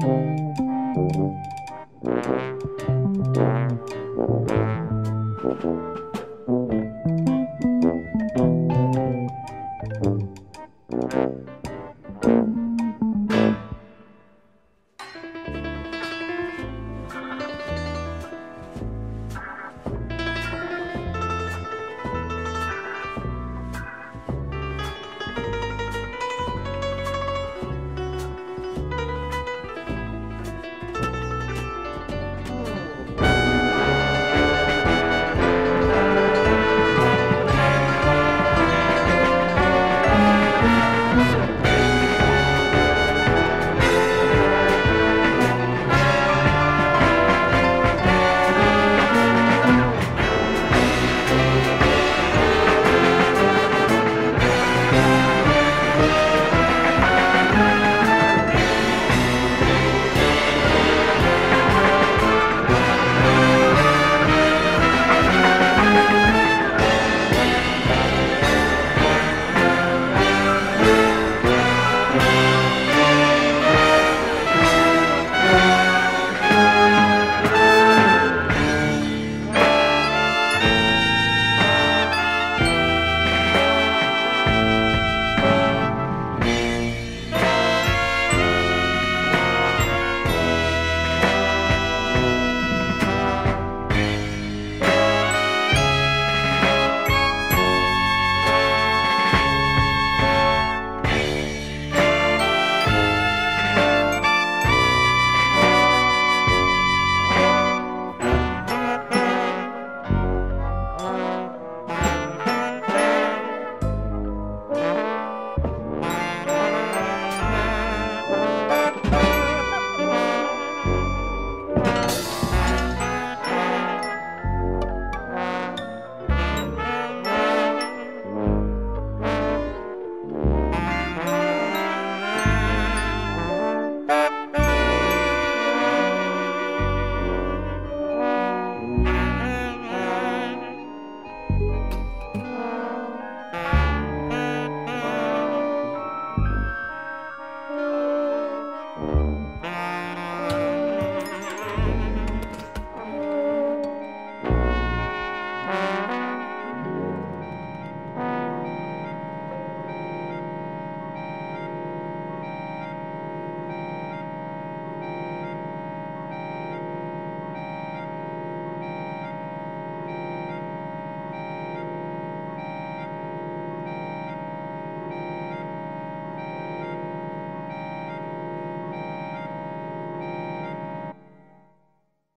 Música